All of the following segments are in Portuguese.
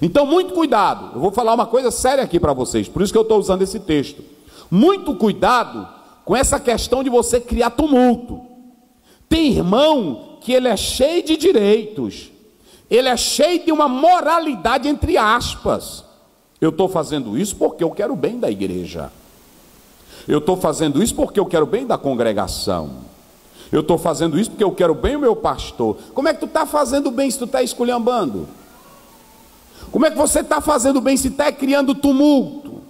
Então, muito cuidado. Eu vou falar uma coisa séria aqui para vocês, por isso que eu estou usando esse texto. Muito cuidado com essa questão de você criar tumulto. Tem irmão que ele é cheio de direitos, ele é cheio de uma moralidade entre aspas. Eu estou fazendo isso porque eu quero bem da igreja. Eu estou fazendo isso porque eu quero bem da congregação. Eu estou fazendo isso porque eu quero bem o meu pastor. Como é que tu está fazendo bem se tu está esculhambando? Como é que você está fazendo bem se está criando tumulto?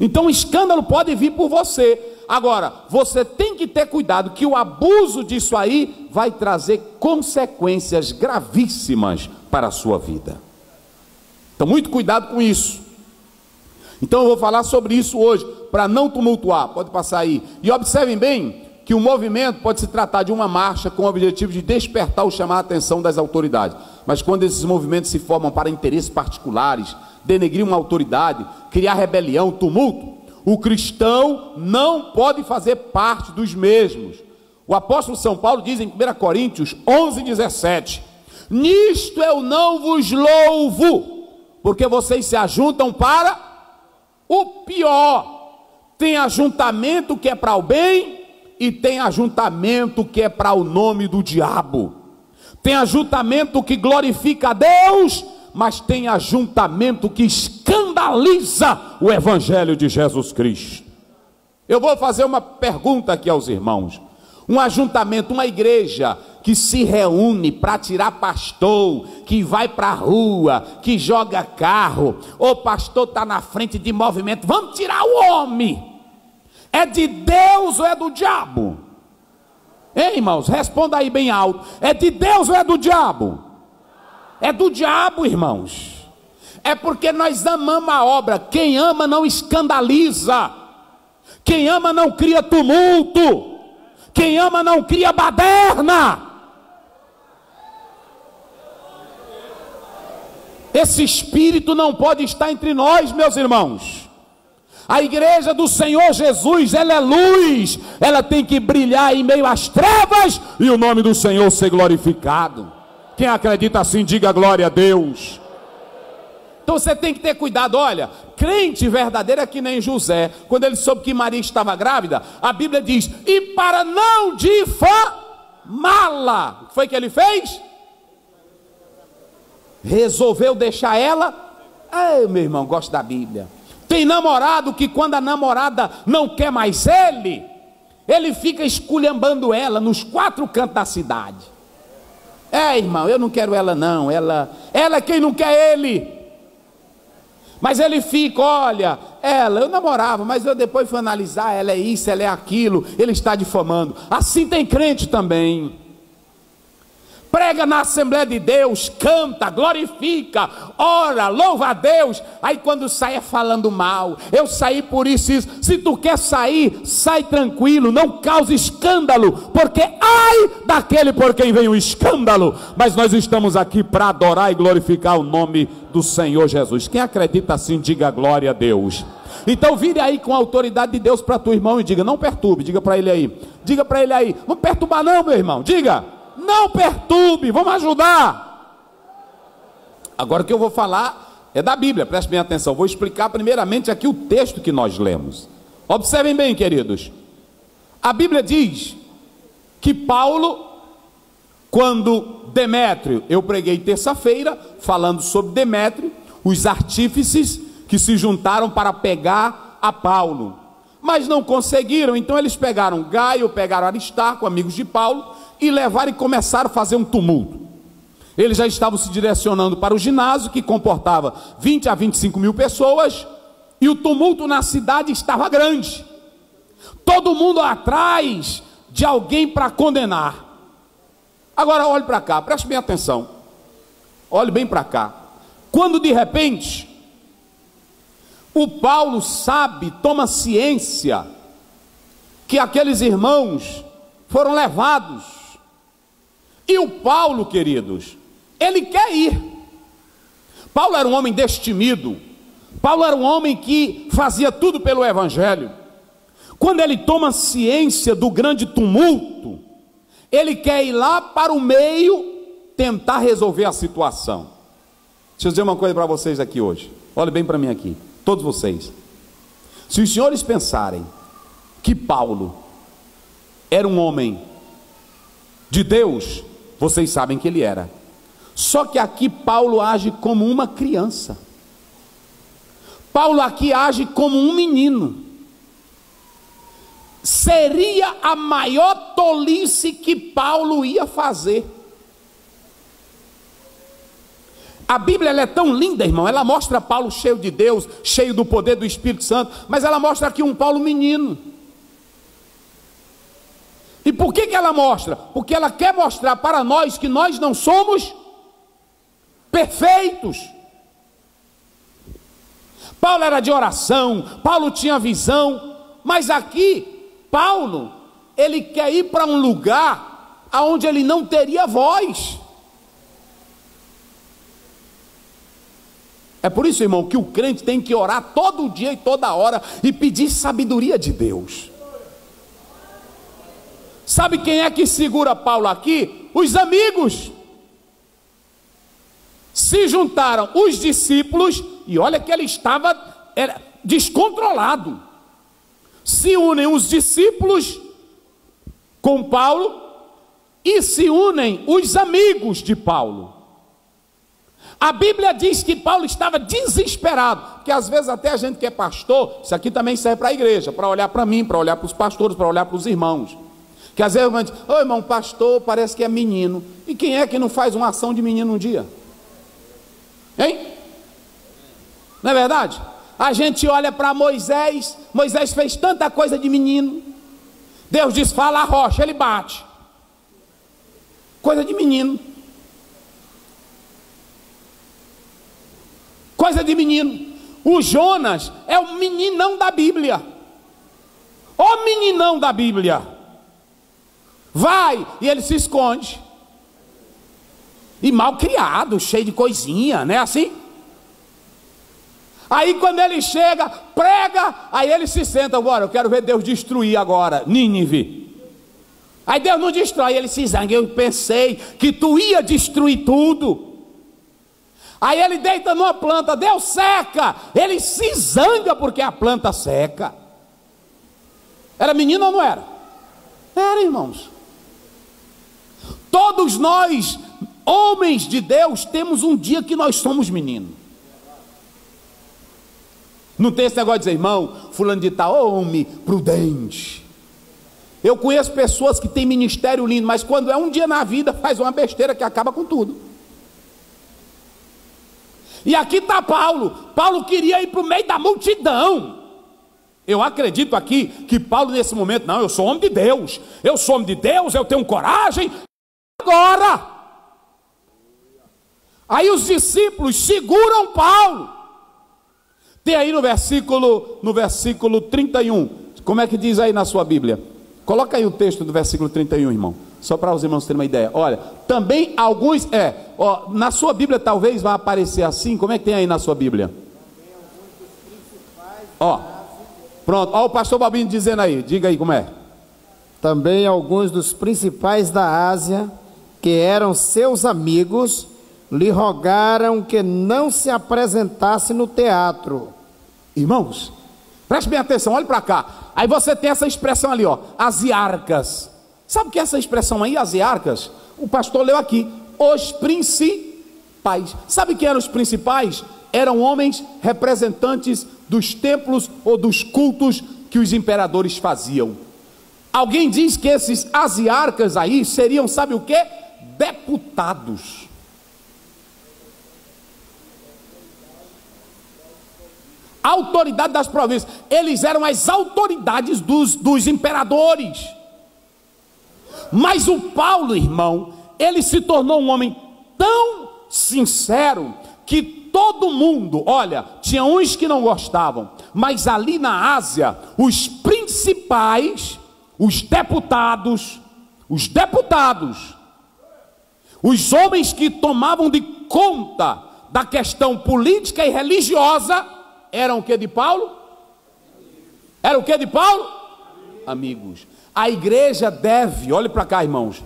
Então escândalo pode vir por você. Agora, você tem que ter cuidado que o abuso disso aí vai trazer consequências gravíssimas para a sua vida. Então, muito cuidado com isso. Então, eu vou falar sobre isso hoje, para não tumultuar. Pode passar aí. E observem bem que o movimento pode se tratar de uma marcha com o objetivo de despertar ou chamar a atenção das autoridades. Mas quando esses movimentos se formam para interesses particulares, denegrir uma autoridade, criar rebelião, tumulto, o cristão não pode fazer parte dos mesmos. O apóstolo São Paulo diz em 1 Coríntios 11, 17: Nisto eu não vos louvo, porque vocês se ajuntam para o pior. Tem ajuntamento que é para o bem e tem ajuntamento que é para o nome do diabo. Tem ajuntamento que glorifica a Deus, mas tem ajuntamento que escandaliza o Evangelho de Jesus Cristo. Eu vou fazer uma pergunta aqui aos irmãos. Um ajuntamento, uma igreja que se reúne para tirar pastor, que vai para a rua, que joga carro, o pastor está na frente de movimento, vamos tirar o homem. É de Deus ou é do diabo? Ei, irmãos, responda aí bem alto. É de Deus ou é do diabo? É do diabo, irmãos. É porque nós amamos a obra. Quem ama não escandaliza. Quem ama não cria tumulto. Quem ama não cria baderna. Esse espírito não pode estar entre nós, meus irmãos. A igreja do Senhor Jesus, ela é luz, ela tem que brilhar em meio às trevas e o nome do Senhor ser glorificado. Quem acredita assim, diga glória a Deus. Então você tem que ter cuidado, olha, crente verdadeiro é que nem José, quando ele soube que Maria estava grávida, a Bíblia diz: "E para não difamá-la", o que foi que ele fez? Resolveu deixar ela. Ai, meu irmão, gosto da Bíblia. Tem namorado que quando a namorada não quer mais ele, ele fica esculhambando ela nos quatro cantos da cidade. É, irmão, eu não quero ela não, ela, ela é quem não quer ele. Mas ele fica, olha, ela, eu namorava, mas eu depois fui analisar, ela é isso, ela é aquilo, ele está difamando. Assim tem crente também prega na Assembleia de Deus, canta, glorifica, ora, louva a Deus. Aí quando sai é falando mal, eu saí por isso, isso. Se tu quer sair, sai tranquilo, não cause escândalo, porque ai daquele por quem vem o escândalo. Mas nós estamos aqui para adorar e glorificar o nome do Senhor Jesus. Quem acredita assim, diga glória a Deus. Então vire aí com a autoridade de Deus para tu irmão e diga: não perturbe, diga para ele aí. Diga para ele aí, não perturbar não, meu irmão. Diga não perturbe, vamos ajudar. Agora o que eu vou falar é da Bíblia, preste bem atenção. Vou explicar primeiramente aqui o texto que nós lemos. Observem bem, queridos. A Bíblia diz que Paulo, quando Demétrio, eu preguei terça-feira, falando sobre Demétrio, os artífices que se juntaram para pegar a Paulo, mas não conseguiram, então eles pegaram Gaio, pegaram Aristarco, amigos de Paulo, e levaram e começaram a fazer um tumulto. Eles já estavam se direcionando para o ginásio, que comportava 20 a 25 mil pessoas, e o tumulto na cidade estava grande. Todo mundo atrás de alguém para condenar. Agora olhe para cá, preste bem atenção. Olhe bem para cá. Quando de repente o Paulo sabe, toma ciência que aqueles irmãos foram levados e o Paulo, queridos, ele quer ir. Paulo era um homem destemido. Paulo era um homem que fazia tudo pelo Evangelho. Quando ele toma ciência do grande tumulto, ele quer ir lá para o meio tentar resolver a situação. Deixa eu dizer uma coisa para vocês aqui hoje. Olha bem para mim aqui, todos vocês. Se os senhores pensarem que Paulo era um homem de Deus, vocês sabem que ele era. Só que aqui Paulo age como uma criança. Paulo aqui age como um menino. Seria a maior tolice que Paulo ia fazer. A Bíblia é tão linda, irmão. Ela mostra Paulo cheio de Deus, cheio do poder do Espírito Santo, mas ela mostra aqui um Paulo menino. E por que, que ela mostra? Porque ela quer mostrar para nós que nós não somos perfeitos. Paulo era de oração, Paulo tinha visão, mas aqui, Paulo, ele quer ir para um lugar aonde ele não teria voz. É por isso, irmão, que o crente tem que orar todo dia e toda hora e pedir sabedoria de Deus. Sabe quem é que segura Paulo aqui? Os amigos. Se juntaram os discípulos, e olha que ele estava era, descontrolado. Se unem os discípulos com Paulo e se unem os amigos de Paulo. A Bíblia diz que Paulo estava desesperado, porque às vezes até a gente que é pastor, isso aqui também serve para a igreja, para olhar para mim, para olhar para os pastores, para olhar para os irmãos. Que às vezes a gente, ô irmão, pastor parece que é menino. E quem é que não faz uma ação de menino um dia? Hein? Não é verdade? A gente olha para Moisés, Moisés fez tanta coisa de menino. Deus diz: fala a rocha, ele bate. Coisa de menino. Coisa de menino. O Jonas é o meninão da Bíblia. O meninão da Bíblia. Vai e ele se esconde. E mal criado, cheio de coisinha, não é assim? Aí quando ele chega, prega, aí ele se senta, agora eu quero ver Deus destruir agora Nínive. Aí Deus não destrói, ele se zanga. Eu pensei que tu ia destruir tudo. Aí ele deita numa planta, Deus seca, ele se zanga porque a planta seca. Era menino ou não era? Era, irmãos. Todos nós, homens de Deus, temos um dia que nós somos meninos. Não tem esse negócio de dizer, irmão, fulano de tal, homem prudente. Eu conheço pessoas que têm ministério lindo, mas quando é um dia na vida, faz uma besteira que acaba com tudo. E aqui está Paulo. Paulo queria ir para o meio da multidão. Eu acredito aqui que Paulo, nesse momento, não, eu sou homem de Deus. Eu sou homem de Deus, eu tenho coragem. Agora. Aí os discípulos seguram Paulo. Tem aí no versículo, no versículo 31. Como é que diz aí na sua Bíblia? Coloca aí o texto do versículo 31, irmão. Só para os irmãos terem uma ideia. Olha, também alguns, é, ó, na sua Bíblia talvez vá aparecer assim. Como é que tem aí na sua Bíblia? Ó, pronto. Ó, o pastor Babinho dizendo aí. Diga aí como é. Também alguns dos principais da Ásia, que eram seus amigos, lhe rogaram que não se apresentasse no teatro. Irmãos, preste bem atenção, olhe para cá. Aí você tem essa expressão ali, ó, asiarcas. Sabe o que é essa expressão aí, asiarcas? O pastor leu aqui, os principais. Sabe quem eram os principais? Eram homens representantes dos templos ou dos cultos que os imperadores faziam. Alguém diz que esses asiarcas aí seriam, sabe o que? Deputados. Autoridade das províncias. Eles eram as autoridades dos, dos imperadores. Mas o Paulo, irmão, ele se tornou um homem tão sincero que todo mundo, olha, tinha uns que não gostavam, mas ali na Ásia, os principais, os deputados, os deputados, os homens que tomavam de conta da questão política e religiosa, eram o que de Paulo? Era o que de Paulo? Amigos. A igreja deve, olhe para cá, irmãos,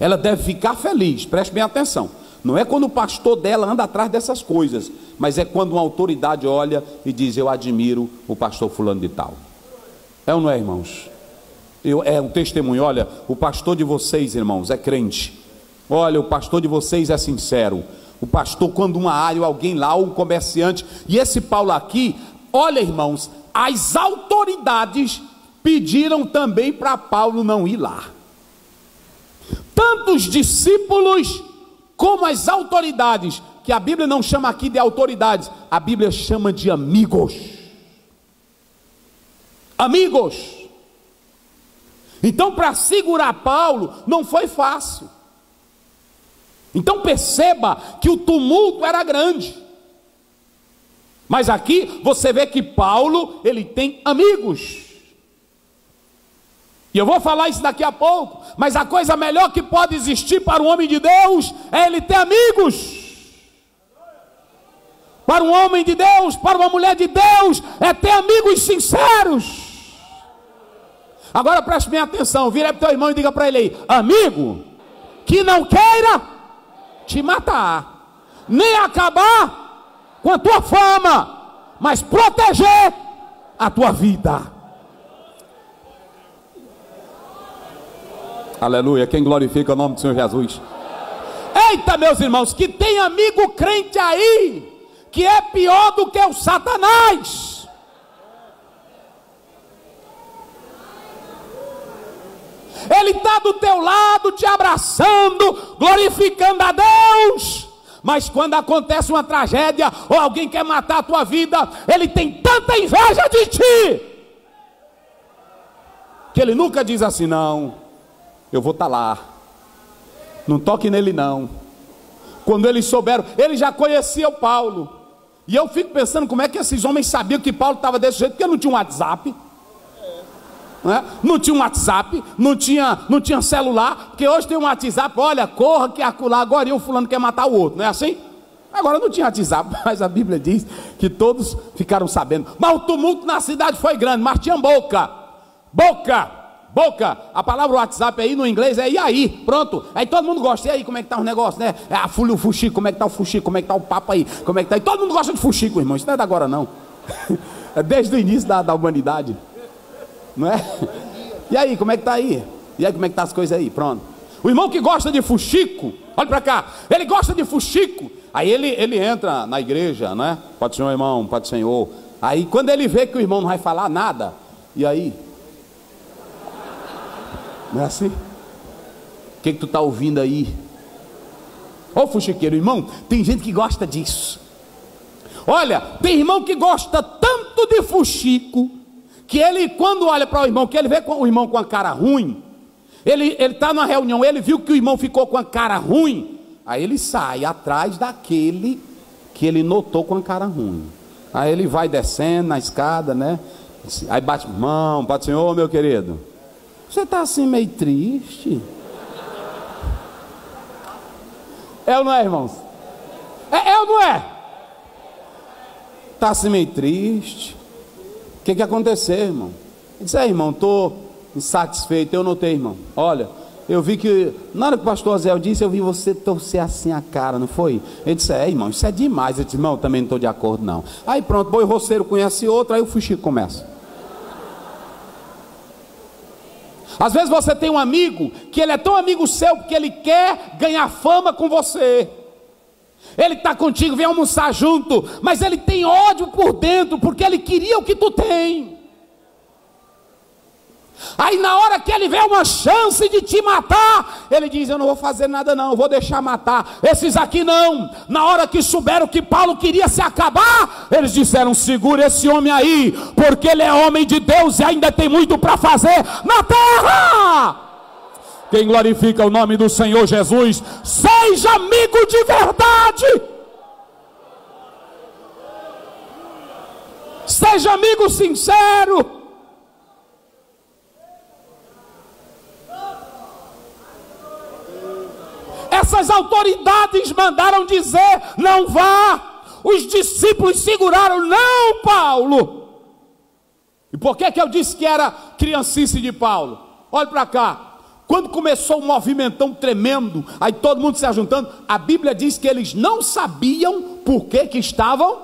ela deve ficar feliz, preste bem atenção. Não é quando o pastor dela anda atrás dessas coisas, mas é quando uma autoridade olha e diz: Eu admiro o pastor Fulano de Tal. É ou não é, irmãos? Eu, é um testemunho. Olha, o pastor de vocês, irmãos, é crente. Olha, o pastor de vocês é sincero. O pastor, quando uma área, alguém lá, um comerciante, e esse Paulo aqui, olha, irmãos, as autoridades pediram também para Paulo não ir lá. Tanto os discípulos como as autoridades, que a Bíblia não chama aqui de autoridades, a Bíblia chama de amigos. Amigos. Então, para segurar Paulo, não foi fácil. Então perceba que o tumulto era grande. Mas aqui você vê que Paulo, ele tem amigos. E eu vou falar isso daqui a pouco, mas a coisa melhor que pode existir para um homem de Deus é ele ter amigos. Para um homem de Deus, para uma mulher de Deus, é ter amigos sinceros. Agora preste bem atenção, vira para o teu irmão e diga para ele aí: amigo, que não queira te matar, nem acabar com a tua fama, mas proteger a tua vida. Aleluia, quem glorifica o nome do Senhor Jesus. Eita, meus irmãos, que tem amigo crente aí, que é pior do que o Satanás. Ele está do teu lado, te abraçando, glorificando a Deus. Mas quando acontece uma tragédia, ou alguém quer matar a tua vida, ele tem tanta inveja de ti, que ele nunca diz assim: não, eu vou estar tá lá, não toque nele não. Quando eles souberam, ele já conhecia o Paulo. E eu fico pensando como é que esses homens sabiam que Paulo estava desse jeito, porque não tinha um WhatsApp né? não tinha um WhatsApp, não tinha, não tinha celular, porque hoje tem um WhatsApp, olha, corra que acular, agora e o fulano quer matar o outro, não é assim? Agora não tinha WhatsApp, mas a Bíblia diz que todos ficaram sabendo. Mas o tumulto na cidade foi grande, mas tinha boca, boca, boca. A palavra WhatsApp aí no inglês é e aí, pronto. Aí todo mundo gosta. E aí, como é que tá o negócio, né? É a fulho, o fuxico, como é que tá o fuxico, como é que tá o papo aí, como é que tá. E todo mundo gosta de fuxico, irmão. Isso não é da agora não. É desde o início da, da humanidade. Não é? E aí, como é que tá aí? E aí, como é que tá as coisas aí? Pronto. O irmão que gosta de fuxico, olha para cá, ele gosta de fuxico. Aí ele, ele entra na igreja, né? Pode um irmão, pode Senhor. Aí quando ele vê que o irmão não vai falar nada, e aí? Não é assim? O que, que tu está ouvindo aí? Ô fuxiqueiro, irmão, tem gente que gosta disso. Olha, tem irmão que gosta tanto de fuxico que ele, quando olha para o irmão, que ele vê o irmão com a cara ruim, ele está na reunião, ele viu que o irmão ficou com a cara ruim, aí ele sai atrás daquele que ele notou com a cara ruim. Aí ele vai descendo na escada, né? Aí bate mão, bate Senhor, meu querido. Você está assim meio triste? É ou não é, irmãos? É, é ou não é? Está assim meio triste que, que aconteceu, irmão? Ele disse, é, irmão, estou insatisfeito. Eu notei, irmão. Olha, eu vi que, na hora que o pastor Zé disse, eu vi você torcer assim a cara, não foi? Ele disse, é, irmão, isso é demais. Eu disse, irmão, também não estou de acordo, não. Aí pronto, boi roceiro conhece outro, aí o fuxico começa. Às vezes você tem um amigo que ele é tão amigo seu porque ele quer ganhar fama com você. Ele está contigo, vem almoçar junto, mas ele tem ódio por dentro, porque ele queria o que tu tem. Aí na hora que ele vê uma chance de te matar, ele diz: Eu não vou fazer nada, não, vou deixar matar. Esses aqui não. Na hora que souberam que Paulo queria se acabar, eles disseram: Segura esse homem aí, porque ele é homem de Deus e ainda tem muito para fazer na terra. Quem glorifica o nome do Senhor Jesus, seja amigo de verdade. Seja amigo sincero. Essas autoridades mandaram dizer: não vá. Os discípulos seguraram: não, Paulo. E por que, que eu disse que era criancice de Paulo? Olhe para cá. Quando começou um movimentão tremendo, aí todo mundo se ajuntando, a Bíblia diz que eles não sabiam por que que estavam.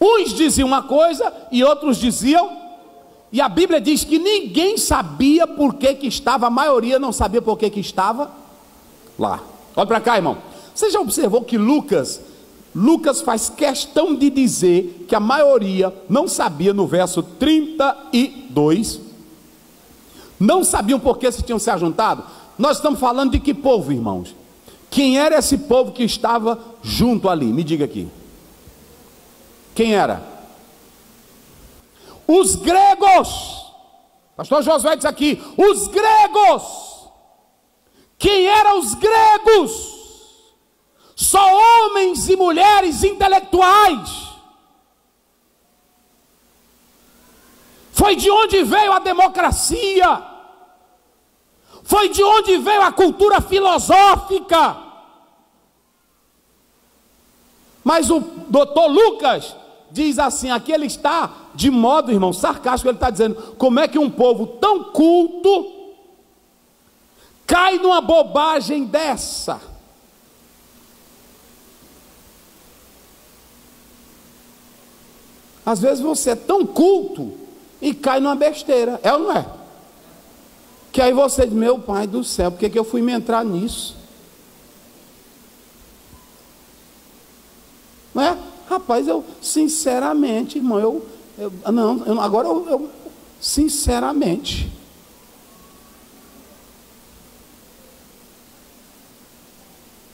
Uns diziam uma coisa e outros diziam. E a Bíblia diz que ninguém sabia por que que estava, a maioria não sabia por que que estava lá. Olha para cá, irmão. Você já observou que Lucas, Lucas faz questão de dizer que a maioria não sabia no verso 32 não sabiam por que se tinham se ajuntado. Nós estamos falando de que povo, irmãos? Quem era esse povo que estava junto ali? Me diga aqui. Quem era? Os gregos. Pastor Josué diz aqui: os gregos. Quem eram os gregos? Só homens e mulheres intelectuais. Foi de onde veio a democracia. Foi de onde veio a cultura filosófica. Mas o doutor Lucas diz assim: aqui ele está de modo, irmão, sarcástico, ele está dizendo: como é que um povo tão culto cai numa bobagem dessa? Às vezes você é tão culto e cai numa besteira, é ou não é? Que aí você diz, meu pai do céu, por que, eu fui me entrar nisso? Não é? Rapaz, eu, sinceramente, irmão, eu, eu não, eu, agora eu, eu, sinceramente,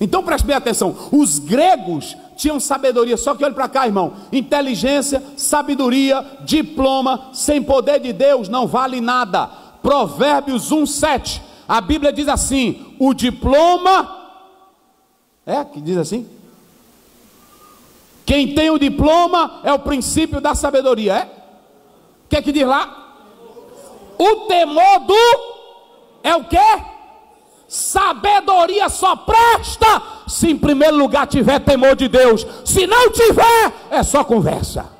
Então preste bem atenção: os gregos tinham sabedoria, só que olhe para cá, irmão: inteligência, sabedoria, diploma, sem poder de Deus não vale nada. Provérbios 1,7. A Bíblia diz assim: o diploma. É que diz assim? Quem tem o diploma é o princípio da sabedoria, é? O que é que diz lá? O temor do é o que? Sabedoria só presta se em primeiro lugar tiver temor de Deus. Se não tiver, é só conversa.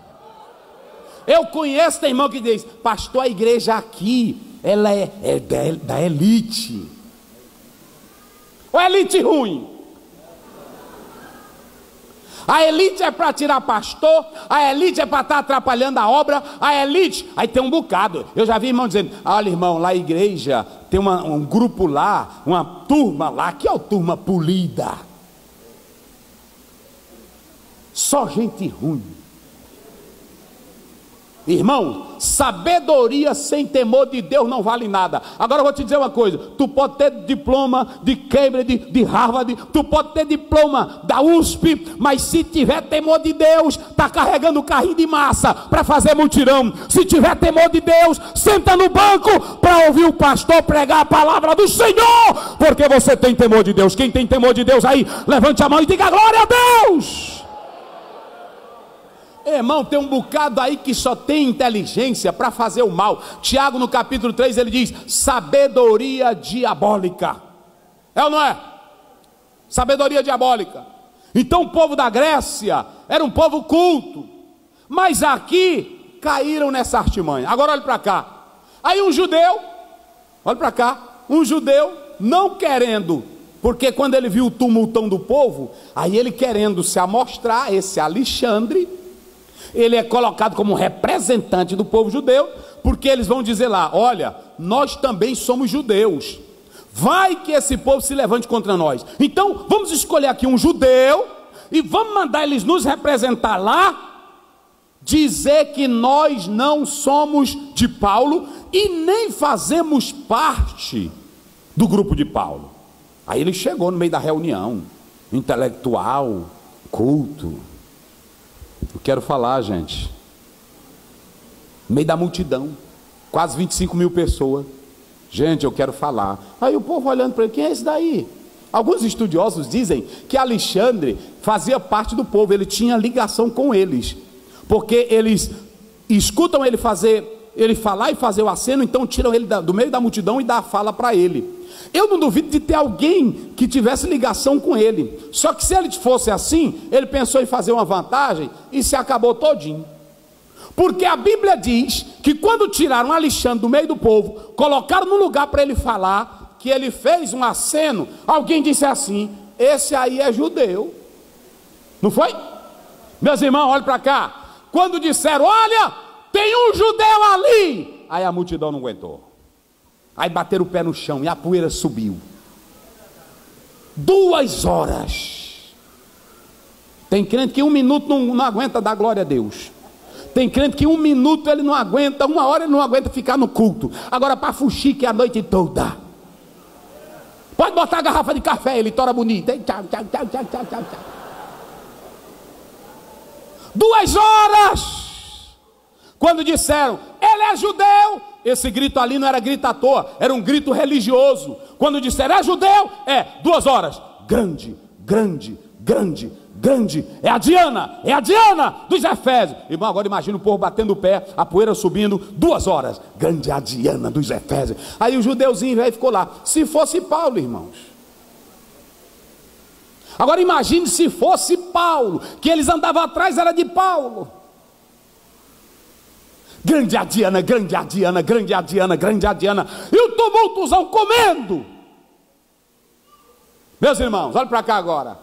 Eu conheço tem irmão que diz, pastor, a igreja aqui, ela é, é da, da elite. Ou elite ruim? A elite é para tirar pastor, a elite é para estar tá atrapalhando a obra, a elite, aí tem um bocado. Eu já vi irmão dizendo: olha, irmão, lá a igreja tem uma, um grupo lá, uma turma lá, que é a turma polida. Só gente ruim. Irmão, sabedoria sem temor de Deus não vale nada. Agora eu vou te dizer uma coisa: tu pode ter diploma de Cambridge, de Harvard, tu pode ter diploma da USP, mas se tiver temor de Deus, está carregando carrinho de massa para fazer mutirão. Se tiver temor de Deus, senta no banco para ouvir o pastor pregar a palavra do Senhor, porque você tem temor de Deus. Quem tem temor de Deus aí, levante a mão e diga glória a Deus. Irmão, tem um bocado aí que só tem inteligência para fazer o mal. Tiago, no capítulo 3, ele diz: sabedoria diabólica. É ou não é? Sabedoria diabólica. Então, o povo da Grécia era um povo culto, mas aqui caíram nessa artimanha. Agora, olhe para cá. Aí, um judeu, olhe para cá, um judeu não querendo porque quando ele viu o tumultão do povo, aí ele querendo se amostrar, esse Alexandre, ele é colocado como representante do povo judeu, porque eles vão dizer lá: olha, nós também somos judeus. Vai que esse povo se levante contra nós. Então, vamos escolher aqui um judeu e vamos mandar eles nos representar lá, dizer que nós não somos de Paulo e nem fazemos parte do grupo de Paulo. Aí ele chegou no meio da reunião, intelectual, culto. Eu quero falar, gente. No meio da multidão, quase 25 mil pessoas. Gente, eu quero falar. Aí o povo olhando para ele, quem é esse daí? Alguns estudiosos dizem que Alexandre fazia parte do povo, ele tinha ligação com eles, porque eles escutam ele fazer, ele falar e fazer o aceno, então tiram ele do meio da multidão e dá a fala para ele. Eu não duvido de ter alguém que tivesse ligação com ele. Só que se ele fosse assim, ele pensou em fazer uma vantagem e se acabou todinho. Porque a Bíblia diz que quando tiraram Alexandre do meio do povo, colocaram no lugar para ele falar, que ele fez um aceno, alguém disse assim: esse aí é judeu. Não foi? Meus irmãos, olhem para cá. Quando disseram: Olha, tem um judeu ali. Aí a multidão não aguentou. Aí bateram o pé no chão e a poeira subiu. Duas horas. Tem crente que um minuto não, não aguenta dar glória a Deus. Tem crente que um minuto ele não aguenta, uma hora ele não aguenta ficar no culto. Agora para fuxique a noite toda. Pode botar a garrafa de café, ele tora bonita. Tchau, tchau, tchau, tchau, tchau, tchau. Duas horas. Quando disseram, ele é judeu, esse grito ali não era grito à toa, era um grito religioso. Quando disseram, é judeu, é duas horas. Grande, grande, grande, grande. É a Diana, é a Diana dos Efésios. Irmão, agora imagina o povo batendo o pé, a poeira subindo, duas horas. Grande é a Diana dos Efésios. Aí o judeuzinho velho ficou lá. Se fosse Paulo, irmãos. Agora imagine se fosse Paulo, que eles andavam atrás era de Paulo. Grande a Diana, grande a Diana, grande a Diana, grande a Diana. E o tumultozão comendo. Meus irmãos, olha para cá agora.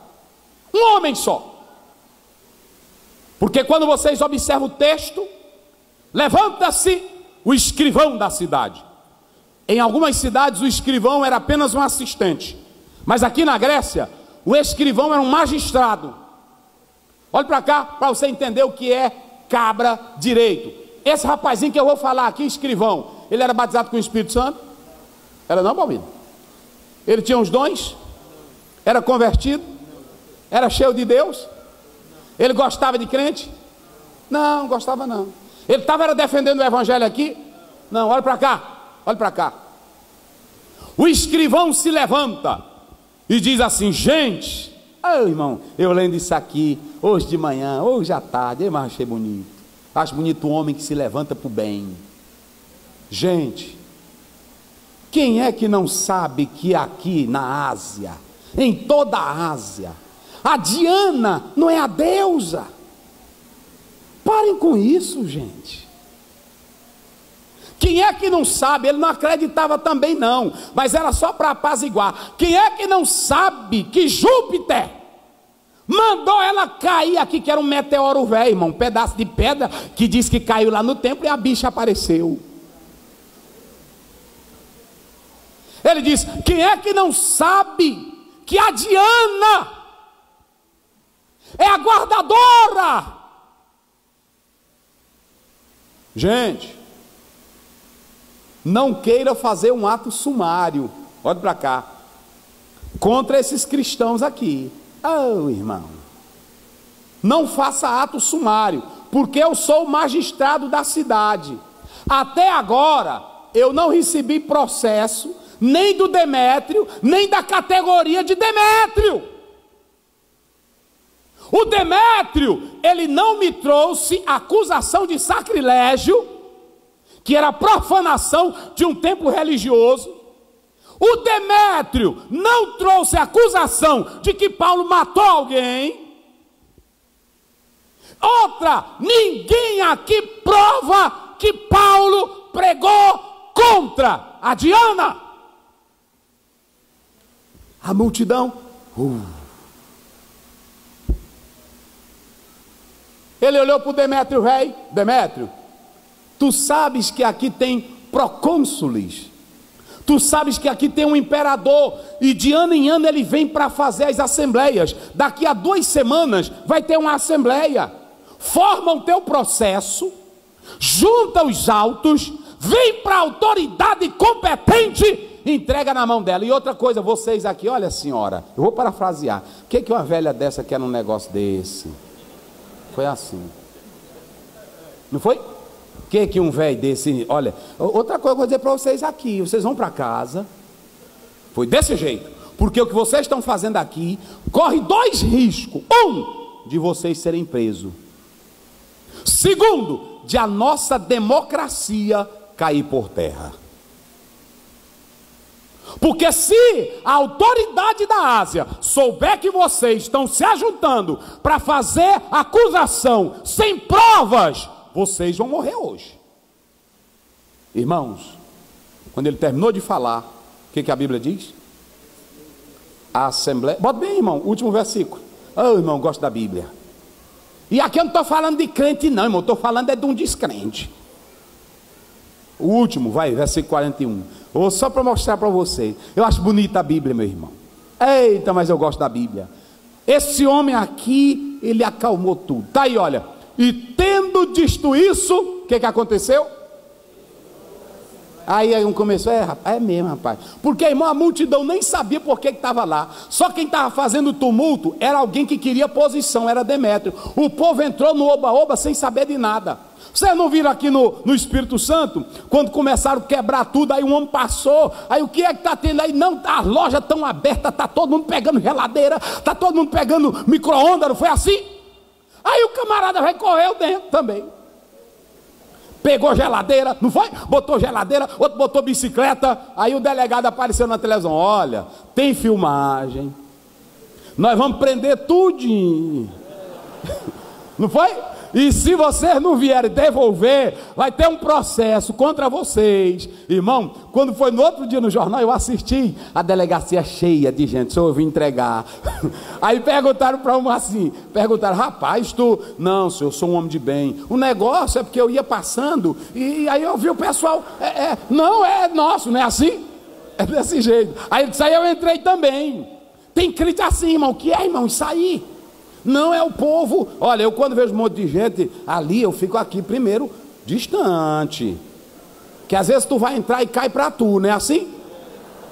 Um homem só. Porque quando vocês observam o texto, levanta-se o escrivão da cidade. Em algumas cidades o escrivão era apenas um assistente. Mas aqui na Grécia, o escrivão era um magistrado. Olhe para cá para você entender o que é cabra direito. Esse rapazinho que eu vou falar aqui, escrivão, ele era batizado com o Espírito Santo? Era não, Palmino? Ele tinha os dons? Era convertido? Era cheio de Deus? Ele gostava de crente? Não, gostava não. Ele estava defendendo o evangelho aqui? Não, olha para cá, olha para cá. O escrivão se levanta e diz assim: gente, oh, irmão, eu lendo isso aqui, hoje de manhã, hoje à tarde, eu achei bonito. Acho bonito o homem que se levanta para o bem. Gente, quem é que não sabe que aqui na Ásia, em toda a Ásia, a Diana não é a deusa? Parem com isso, gente. Quem é que não sabe? Ele não acreditava também, não, mas era só para apaziguar. Quem é que não sabe que Júpiter mandou ela cair aqui, que era um meteoro velho, irmão, um pedaço de pedra que diz que caiu lá no templo e a bicha apareceu. Ele diz: Quem é que não sabe que a Diana é a guardadora? Gente, não queira fazer um ato sumário, olhe para cá, contra esses cristãos aqui. Oh, irmão, não faça ato sumário, porque eu sou o magistrado da cidade. Até agora, eu não recebi processo, nem do Demétrio, nem da categoria de Demétrio. O Demétrio, ele não me trouxe acusação de sacrilégio, que era profanação de um templo religioso. O Demétrio não trouxe acusação de que Paulo matou alguém. Outra, ninguém aqui prova que Paulo pregou contra a Diana. A multidão. Uh. Ele olhou para o Demétrio rei. Demétrio, Tu sabes que aqui tem procônsules. Tu sabes que aqui tem um imperador e de ano em ano ele vem para fazer as assembleias. Daqui a duas semanas vai ter uma assembleia. Forma o teu processo, junta os autos, vem para a autoridade competente, entrega na mão dela. E outra coisa, vocês aqui, olha senhora, eu vou parafrasear. O que, que uma velha dessa quer num negócio desse? Foi assim. Não foi? Que que um velho desse, olha, outra coisa eu vou dizer para vocês aqui, vocês vão para casa, foi desse jeito, porque o que vocês estão fazendo aqui corre dois riscos: um, de vocês serem presos, segundo, de a nossa democracia cair por terra. Porque se a autoridade da Ásia souber que vocês estão se ajuntando para fazer acusação sem provas, vocês vão morrer hoje. Irmãos, quando ele terminou de falar, o que, que a Bíblia diz? A Assembleia. Bota bem, irmão, último versículo. Oh, irmão, gosto da Bíblia. E aqui eu não estou falando de crente, não, irmão. Estou falando é de um descrente. O último, vai, versículo 41. Ou só para mostrar para você. Eu acho bonita a Bíblia, meu irmão. Eita, mas eu gosto da Bíblia. Esse homem aqui, ele acalmou tudo. Tá aí, olha. E tendo dito isso, o que, que aconteceu? Aí, aí um começou, é, rapaz, é mesmo, rapaz. Porque, irmão, a multidão nem sabia por que estava lá. Só quem estava fazendo tumulto era alguém que queria posição, era Demétrio. O povo entrou no oba-oba sem saber de nada. Vocês não viram aqui no, no Espírito Santo? Quando começaram a quebrar tudo, aí um homem passou. Aí o que é que está tendo aí? Não, as lojas estão abertas, está todo mundo pegando geladeira, está todo mundo pegando micro-ondas, não foi assim? Aí o camarada vai correr dentro também. Pegou geladeira, não foi? Botou geladeira, outro botou bicicleta. Aí o delegado apareceu na televisão: Olha, tem filmagem. Nós vamos prender tudinho. Não foi? E se vocês não vierem devolver, vai ter um processo contra vocês. Irmão, quando foi no outro dia no jornal, eu assisti a delegacia cheia de gente, só eu vim entregar. Aí perguntaram para um assim: perguntaram, rapaz, tu. Não, senhor, eu sou um homem de bem. O negócio é porque eu ia passando e aí eu vi o pessoal. É, é, não, é nosso, não é assim? É desse jeito. Aí ele disse, aí eu entrei também. Tem crente assim, irmão. Que é, irmão? Isso aí. Não é o povo. Olha, eu quando vejo um monte de gente ali, eu fico aqui primeiro distante. Que às vezes tu vai entrar e cai para tu, não é assim?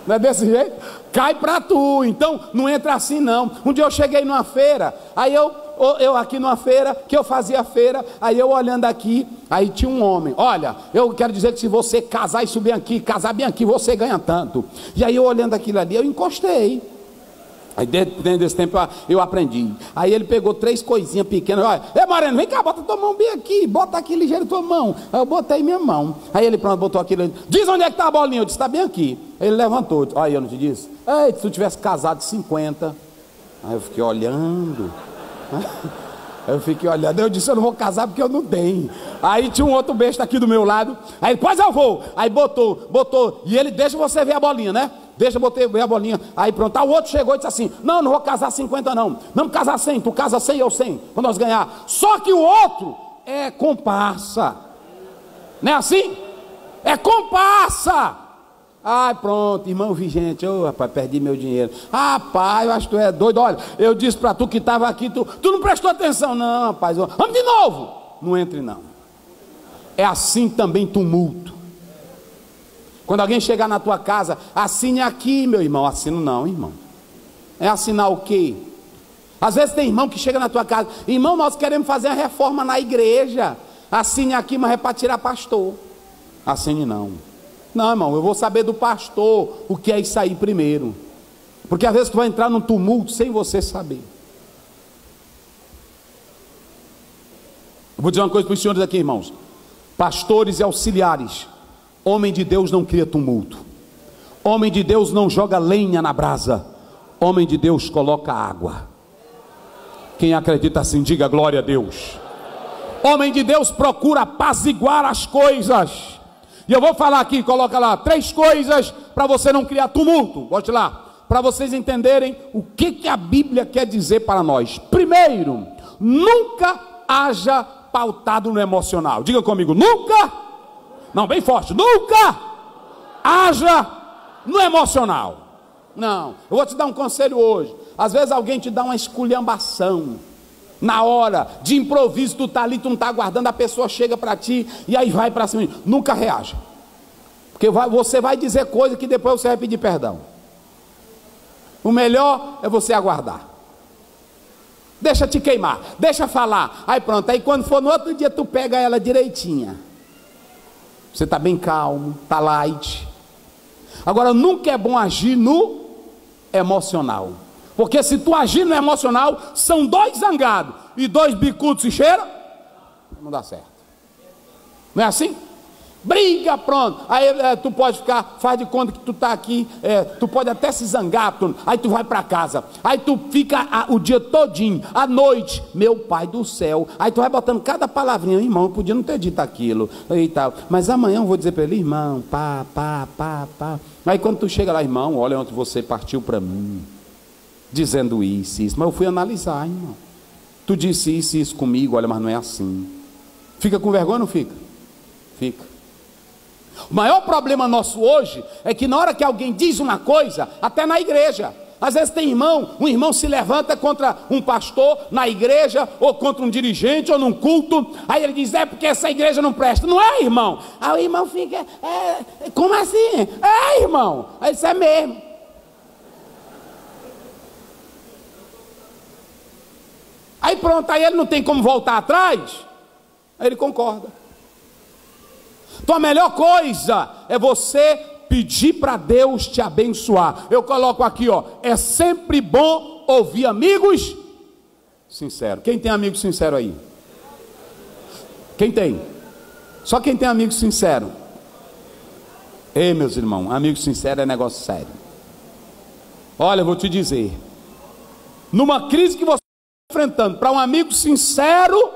Não é desse jeito? Cai para tu. Então não entra assim não. Um dia eu cheguei numa feira, aí eu eu aqui numa feira, que eu fazia feira, aí eu olhando aqui, aí tinha um homem. Olha, eu quero dizer que se você casar e subir aqui, casar bem aqui, você ganha tanto. E aí eu olhando aquilo ali, eu encostei. Aí dentro desse tempo eu aprendi. Aí ele pegou três coisinhas pequenas. Olha, Ei, Moreno, vem cá, bota tua mão bem aqui, bota aqui ligeiro tua mão. Aí eu botei minha mão. Aí ele pronto, botou aquilo. Diz onde é que está a bolinha? Eu disse, está bem aqui. Ele levantou. Olha, eu não te disse. Ei, se tu tivesse casado de 50. Aí eu fiquei olhando. Eu fiquei olhando, eu disse, eu não vou casar porque eu não tenho. Aí tinha um outro besta aqui do meu lado. Aí, pois eu vou. Aí botou, botou. E ele deixa você ver a bolinha, né? Deixa eu botar ver a bolinha. Aí pronto. O outro chegou e disse assim: Não, não vou casar 50, não. Vamos casar 100. Tu casa 100 ou 100. Quando nós ganhar. Só que o outro é comparsa. Não é assim? É comparsa. Ai, pronto, irmão vigente, ô oh, rapaz, perdi meu dinheiro. Rapaz, eu acho que tu é doido. Olha, eu disse para tu que estava aqui, tu, tu não prestou atenção, não, rapaz. Vamos de novo. Não entre, não. É assim também tumulto. Quando alguém chegar na tua casa, assine aqui, meu irmão. Assino não, irmão. É assinar o quê? Às vezes tem irmão que chega na tua casa, irmão, nós queremos fazer a reforma na igreja. Assine aqui, mas é para tirar pastor. Assine não. Não, irmão, eu vou saber do pastor o que é isso aí primeiro. Porque às vezes tu vai entrar num tumulto sem você saber. Eu vou dizer uma coisa para os senhores aqui, irmãos. Pastores e auxiliares. Homem de Deus não cria tumulto. Homem de Deus não joga lenha na brasa. Homem de Deus coloca água. Quem acredita assim, diga glória a Deus. Homem de Deus procura apaziguar as coisas. E eu vou falar aqui, coloca lá, três coisas para você não criar tumulto. Bote lá. Para vocês entenderem o que, que a Bíblia quer dizer para nós. Primeiro, nunca haja pautado no emocional. Diga comigo, nunca. Não, bem forte, nunca haja no emocional. Não, eu vou te dar um conselho hoje. Às vezes alguém te dá uma esculhambação na hora, de improviso, tu está ali, tu não está aguardando, a pessoa chega para ti e aí vai para cima. Nunca reaja. Porque vai, você vai dizer coisa que depois você vai pedir perdão. O melhor é você aguardar. Deixa te queimar, deixa falar. Aí pronto, aí quando for no outro dia, tu pega ela direitinha. Você está bem calmo, está light. Agora, nunca é bom agir no emocional. Porque se tu agir no emocional, são dois zangados e dois bicudos se cheiram, não dá certo. Não é assim? Briga, pronto. Aí é, tu pode ficar, faz de conta que tu está aqui, é, tu pode até se zangar, tu, aí tu vai para casa. Aí tu fica a, o dia todinho, à noite, meu pai do céu. Aí tu vai botando cada palavrinha, irmão, eu podia não ter dito aquilo e tal. Mas amanhã eu vou dizer para ele, irmão, pá, pá, pá, pá. Aí quando tu chega lá, irmão, olha onde você partiu para mim, dizendo isso, isso. Mas eu fui analisar, irmão. Tu disse isso isso comigo, olha, mas não é assim. Fica com vergonha ou não fica? Fica. O maior problema nosso hoje é que na hora que alguém diz uma coisa, até na igreja, às vezes tem irmão, um irmão se levanta contra um pastor na igreja, ou contra um dirigente, ou num culto, aí ele diz, é porque essa igreja não presta. Não é, irmão? Aí o irmão fica, é, como assim? É, irmão. Aí isso é mesmo. Aí pronto, aí ele não tem como voltar atrás, aí ele concorda. Então a melhor coisa é você pedir para Deus te abençoar. Eu coloco aqui, ó, é sempre bom ouvir amigos sinceros. Quem tem amigo sincero aí? Quem tem? Só quem tem amigo sincero. Ei, meus irmãos, amigo sincero é negócio sério. Olha, eu vou te dizer. Numa crise que você está enfrentando, para um amigo sincero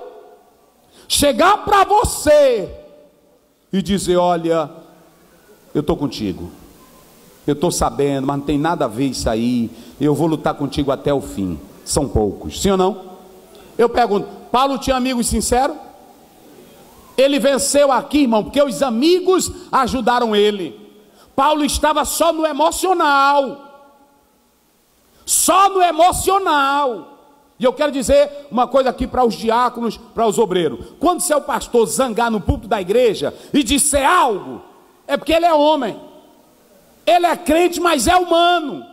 chegar para você e dizer: Olha, eu estou contigo, eu estou sabendo, mas não tem nada a ver isso aí, eu vou lutar contigo até o fim. São poucos, sim ou não? Eu pergunto: Paulo tinha amigos sinceros? Ele venceu aqui, irmão, porque os amigos ajudaram ele. Paulo estava só no emocional. Só no emocional. E eu quero dizer uma coisa aqui para os diáconos, para os obreiros. Quando seu pastor zangar no púlpito da igreja e disser algo, é porque ele é homem. Ele é crente, mas é humano.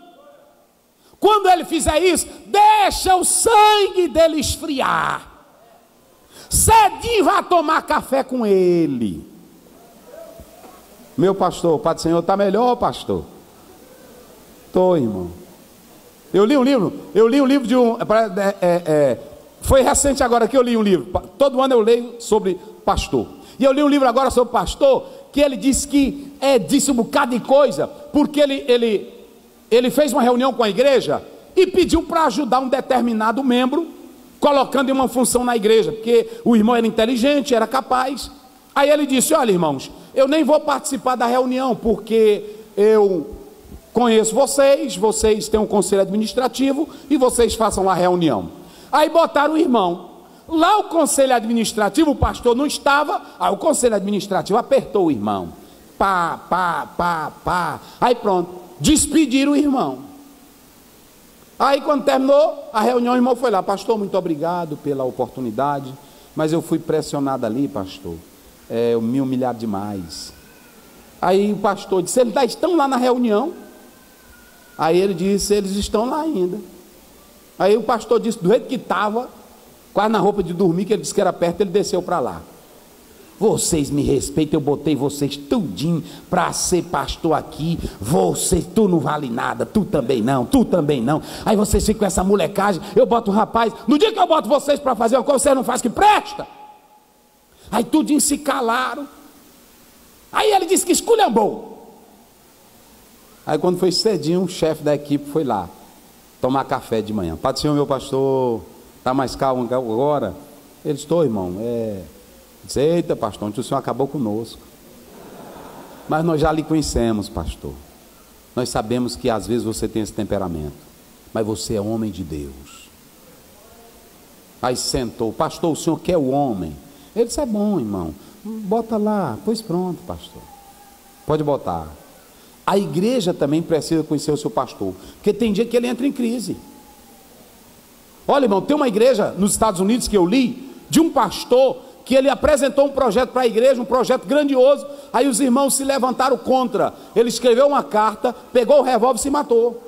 Quando ele fizer isso, deixa o sangue dele esfriar. Cedinho vai tomar café com ele. Meu pastor, o do Senhor está melhor, pastor. Estou, irmão. Eu li um livro, eu li um livro de um. É, é, é, foi recente agora que eu li um livro. Todo ano eu leio sobre pastor. E eu li um livro agora sobre pastor, que ele disse que é, disse um bocado de coisa, porque ele, ele, ele fez uma reunião com a igreja e pediu para ajudar um determinado membro, colocando em uma função na igreja, porque o irmão era inteligente, era capaz. Aí ele disse: Olha, irmãos, eu nem vou participar da reunião, porque eu Conheço vocês, vocês têm um conselho administrativo e vocês façam a reunião. Aí botaram o irmão. Lá o conselho administrativo, o pastor não estava, aí o conselho administrativo apertou o irmão. Pá, pá, pá, pá. Aí pronto, despediram o irmão. Aí quando terminou a reunião, o irmão foi lá, pastor, muito obrigado pela oportunidade, mas eu fui pressionado ali, pastor. É, eu me humilhar demais. Aí o pastor disse, eles estão lá na reunião. Aí ele disse: eles estão lá ainda. Aí o pastor disse: do jeito que estava, quase na roupa de dormir, que ele disse que era perto, ele desceu para lá. Vocês me respeitam, eu botei vocês tudinho para ser pastor aqui. Vocês, tu não vale nada, tu também não, tu também não. Aí vocês ficam com essa molecagem, eu boto o rapaz. No dia que eu boto vocês para fazer uma coisa, vocês não fazem que presta. Aí tudinho se calaram. Aí ele disse que esculhambou. Aí quando foi cedinho, o chefe da equipe foi lá tomar café de manhã. Do Senhor, meu pastor, está mais calmo agora? Ele estou, irmão. É... Disse, Eita, pastor, o senhor acabou conosco. Mas nós já lhe conhecemos, pastor. Nós sabemos que às vezes você tem esse temperamento. Mas você é homem de Deus. Aí sentou, pastor, o senhor quer o homem? Ele disse, é bom, irmão. Bota lá. Pois pronto, pastor. Pode botar. A igreja também precisa conhecer o seu pastor, porque tem dia que ele entra em crise. Olha, irmão, tem uma igreja nos Estados Unidos que eu li, de um pastor, que ele apresentou um projeto para a igreja, um projeto grandioso, aí os irmãos se levantaram contra. Ele escreveu uma carta, pegou o revólver e se matou.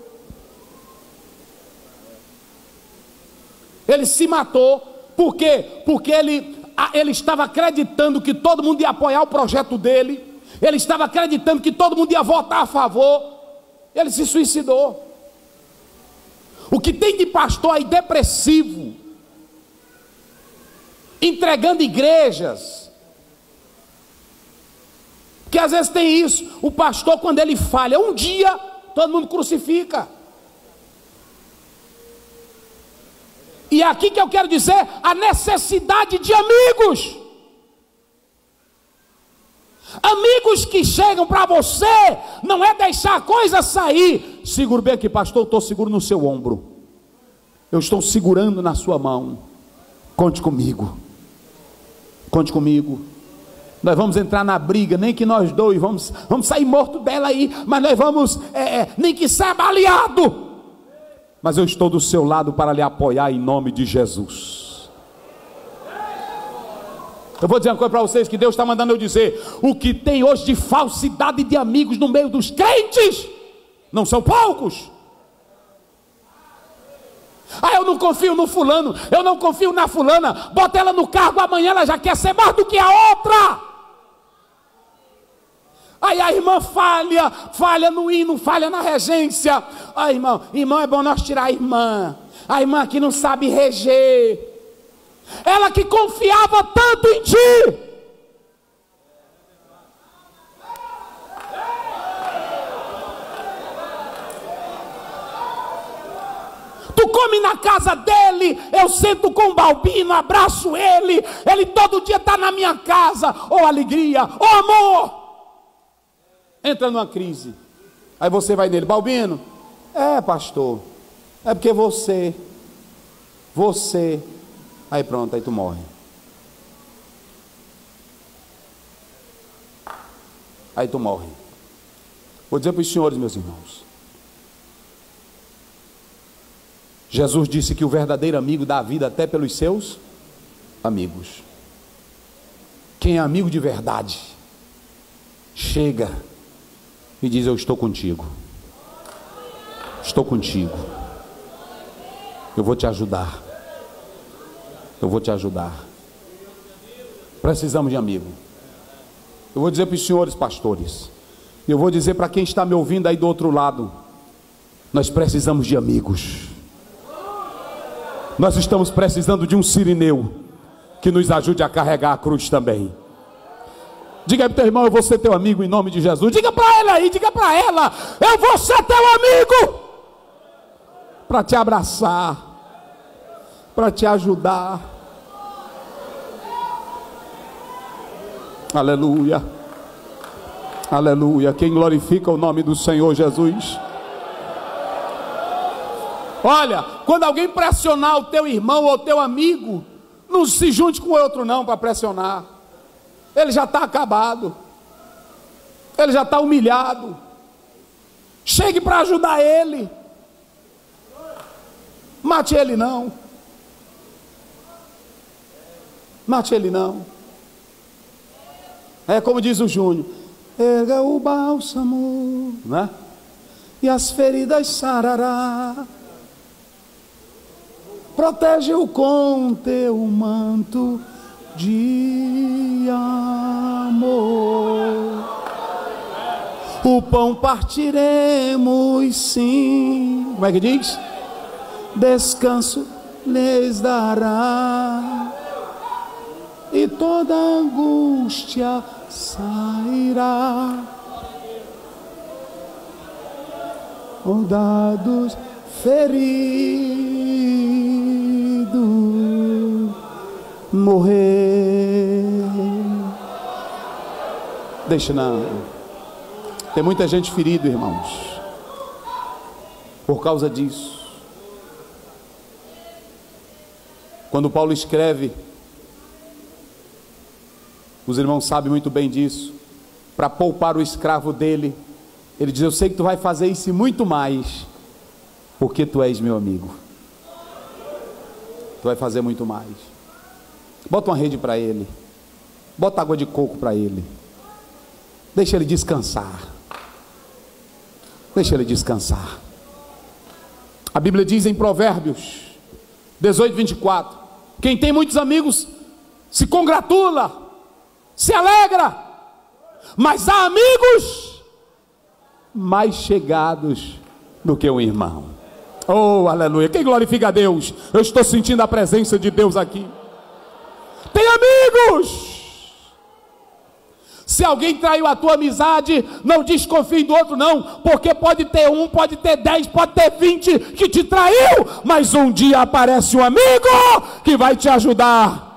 Ele se matou, por quê? Porque ele, ele estava acreditando que todo mundo ia apoiar o projeto dele, ele estava acreditando que todo mundo ia votar a favor. Ele se suicidou. O que tem de pastor aí depressivo, entregando igrejas, Porque às vezes tem isso, o pastor, quando ele falha um dia, todo mundo crucifica. E é aqui que eu quero dizer a necessidade de amigos. Amigos que chegam para você, não é deixar a coisa sair. Seguro bem aqui, pastor, eu estou seguro no seu ombro. Eu estou segurando na sua mão. Conte comigo. Conte comigo. Nós vamos entrar na briga, nem que nós dois vamos, vamos sair morto dela aí, mas nós vamos, é, é, nem que saia baleado. Mas eu estou do seu lado para lhe apoiar em nome de Jesus. Eu vou dizer uma coisa para vocês que Deus está mandando eu dizer: o que tem hoje de falsidade de amigos no meio dos crentes, não são poucos. Ah, eu não confio no fulano, eu não confio na fulana. Bota ela no cargo, amanhã ela já quer ser mais do que a outra. Aí a irmã falha, falha no hino, falha na regência. Ah, irmão, irmão, é bom nós tirar a irmã. A irmã que não sabe reger. Ela que confiava tanto em ti. Tu come na casa dele, eu sento com o Balbino, abraço ele, ele todo dia está na minha casa, oh, alegria, oh, amor. Entra numa crise, aí você vai nele, Balbino, é pastor, é porque você, você, aí pronto, aí tu morre. Aí tu morre. Vou dizer para os senhores, meus irmãos. Jesus disse que o verdadeiro amigo dá a vida até pelos seus amigos. Quem é amigo de verdade, chega e diz: Eu estou contigo. Estou contigo. Eu vou te ajudar. Eu vou te ajudar. Precisamos de amigo. Eu vou dizer para os senhores pastores. Eu vou dizer para quem está me ouvindo aí do outro lado. Nós precisamos de amigos. Nós estamos precisando de um sirineu que nos ajude a carregar a cruz também. Diga para teu irmão, eu vou ser teu amigo em nome de Jesus. Diga para ele aí, diga para ela, eu vou ser teu amigo. Para te abraçar, para te ajudar. Aleluia. Aleluia. Quem glorifica o nome do Senhor Jesus. Olha, quando alguém pressionar o teu irmão ou o teu amigo, não se junte com o outro não para pressionar. Ele já está acabado. Ele já está humilhado. Chegue para ajudar ele. Mate ele não. Mate ele não. É como diz o Júnior: erga o bálsamo, né? E as feridas sarará. Protege-o com teu manto de amor. O pão partiremos sim. Como é que diz? Descanso lhes dará. E toda angústia sairá. Dados ferido morrer. Deixa não. Tem muita gente ferida, irmãos. Por causa disso. Quando Paulo escreve, os irmãos sabem muito bem disso, para poupar o escravo dele, ele diz: Eu sei que tu vai fazer isso e muito mais porque tu és meu amigo. Tu vai fazer muito mais. Bota uma rede para ele. Bota água de coco para ele. Deixa ele descansar. Deixa ele descansar. A Bíblia diz em Provérbios 18, 24: Quem tem muitos amigos se congratula, se alegra, mas há amigos mais chegados do que um irmão. Oh, aleluia. Quem glorifica a Deus? Eu estou sentindo a presença de Deus aqui. Tem amigos. Se alguém traiu a tua amizade, não desconfie do outro, não, porque pode ter um, pode ter dez, pode ter vinte que te traiu, mas um dia aparece um amigo que vai te ajudar.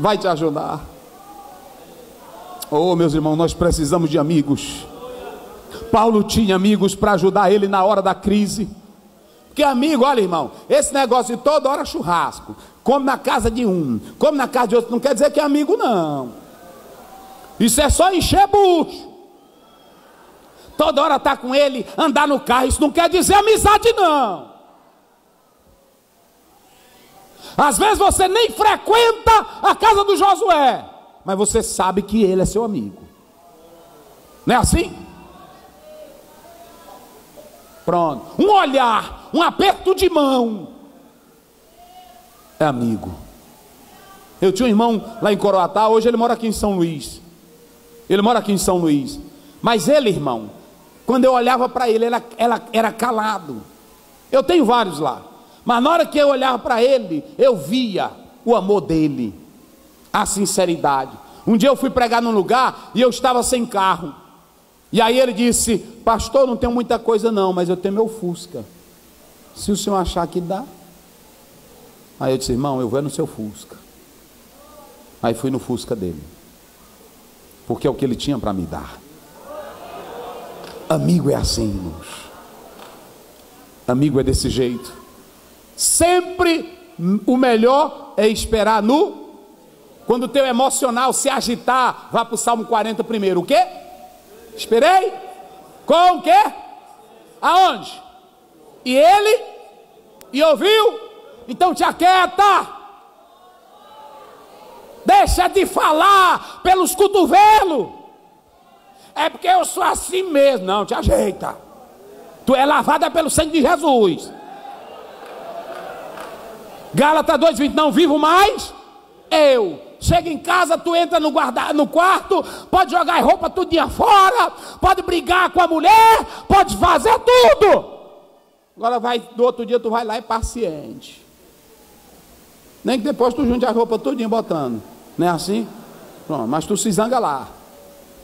Que vai te ajudar. Oh, meus irmãos, nós precisamos de amigos. Paulo tinha amigos para ajudar ele na hora da crise. Porque amigo, olha irmão, esse negócio de toda hora churrasco, come na casa de um, come na casa de outro, não quer dizer que é amigo, não. Isso é só encher bucho. Toda hora tá com ele, andar no carro, isso não quer dizer amizade, não. Às vezes você nem frequenta a casa do Josué, mas você sabe que ele é seu amigo. Não é assim? Pronto. Um olhar, um aperto de mão. É amigo. Eu tinha um irmão lá em Coroatá, hoje ele mora aqui em São Luís. Ele mora aqui em São Luís. Mas ele, irmão, quando eu olhava para ele, ele era, era calado. Eu tenho vários lá. Mas na hora que eu olhava para ele, eu via o amor dele, a sinceridade. Um dia eu fui pregar num lugar e eu estava sem carro. E aí ele disse: Pastor, não tenho muita coisa não, mas eu tenho meu Fusca. Se o senhor achar que dá. Aí eu disse: Irmão, eu vou no seu Fusca. Aí fui no Fusca dele. Porque é o que ele tinha para me dar. Amigo é assim, irmãos. Amigo é desse jeito. Sempre o melhor é esperar no. Quando o teu emocional se agitar, vá para o Salmo 40 primeiro. O quê? Esperei. Com o quê? Aonde? E ele? E ouviu? Então te aquieta. Deixa de falar pelos cotovelos. É porque eu sou assim mesmo. Não, te ajeita. Tu é lavada pelo sangue de Jesus. Gálatas 2,20. Não vivo mais eu Chega em casa, tu entra no, guarda, no quarto, pode jogar roupa tudo dia fora, pode brigar com a mulher, pode fazer tudo. Agora vai, no outro dia tu vai lá e paciente. Nem que depois tu junte a roupa tudinho botando. Não é assim? Pronto, mas tu se zanga lá.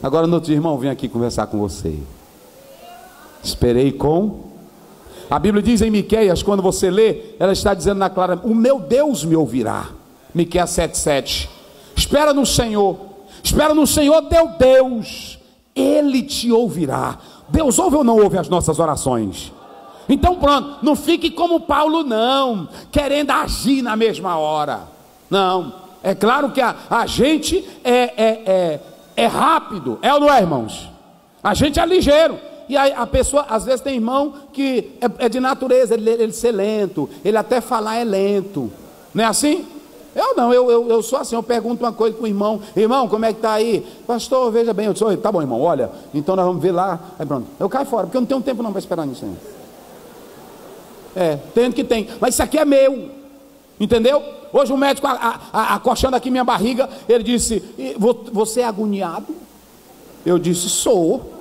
Agora no outro dia, irmão, vim aqui conversar com você. Esperei com. A Bíblia diz em Miqueias, quando você lê, ela está dizendo na clara: O meu Deus me ouvirá. Miqueias 7,7. Espera no Senhor. Espera no Senhor teu Deus. Ele te ouvirá. Deus ouve ou não ouve as nossas orações? Então pronto, não fique como Paulo, não, querendo agir na mesma hora. Não, é claro que a, a gente é, é, é, é, rápido, é ou não é, irmãos? A gente é ligeiro. E a, a pessoa, às vezes, tem irmão que é, é de natureza, ele, ele ser lento, ele até falar é lento. Não é assim? Eu não, eu, eu, eu sou assim, eu pergunto uma coisa para o irmão, irmão, como é que está aí? Pastor, veja bem, eu disse, tá bom, irmão, olha, então nós vamos ver lá. Aí pronto, eu caio fora, porque eu não tenho tempo não para esperar nisso aí. É, tendo que tem, mas isso aqui é meu, entendeu? Hoje o médico acochando aqui minha barriga, ele disse, você é agoniado? Eu disse, sou.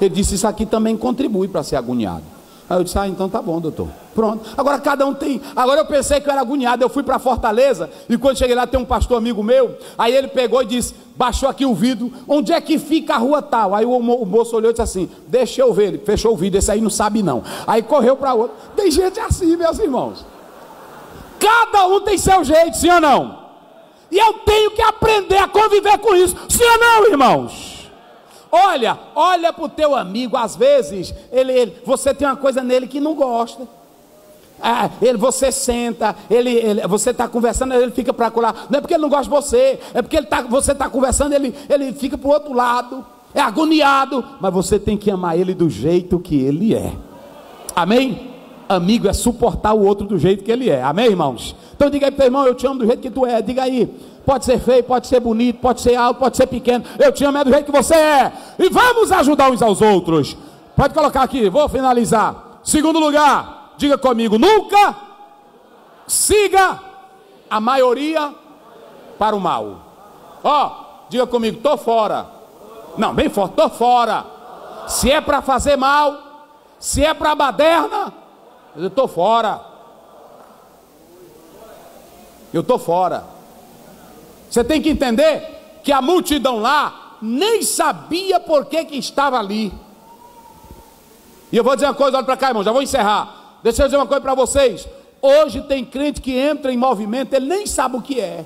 Ele disse, isso aqui também contribui para ser agoniado. Aí eu disse: Ah, então tá bom, doutor. Pronto. Agora cada um tem. Agora eu pensei que eu era agoniado. Eu fui para Fortaleza e quando cheguei lá tem um pastor amigo meu. Aí ele pegou e disse: Baixou aqui o vidro. Onde é que fica a rua tal? Aí o, o moço olhou e disse assim: Deixa eu ver. Ele fechou o vidro. Esse aí não sabe não. Aí correu para outro. Tem gente assim, meus irmãos. Cada um tem seu jeito, sim ou não? E eu tenho que aprender a conviver com isso, sim ou não, irmãos? Olha, olha para o teu amigo, às vezes ele, ele, você tem uma coisa nele que não gosta. Ah, ele, você senta, ele, ele você está conversando, ele fica para lá. Não é porque ele não gosta de você, é porque ele tá, você está conversando, ele, ele fica para o outro lado, é agoniado, mas você tem que amar ele do jeito que ele é. Amém? Amigo é suportar o outro do jeito que ele é. Amém, irmãos? Então diga aí para irmão, eu te amo do jeito que tu é. Diga aí, pode ser feio, pode ser bonito, pode ser alto, pode ser pequeno. Eu te amo é do jeito que você é. E vamos ajudar uns aos outros. Pode colocar aqui, vou finalizar. Segundo lugar, diga comigo, nunca siga a maioria para o mal. Ó, oh, diga comigo, tô fora. Não, bem forte, tô fora. Se é para fazer mal, se é para baderna, eu tô fora. eu estou fora. Você tem que entender que a multidão lá nem sabia por que, que estava ali. E eu vou dizer uma coisa, olha para cá, irmão, já vou encerrar. Deixa eu dizer uma coisa para vocês. Hoje tem crente que entra em movimento, ele nem sabe o que é.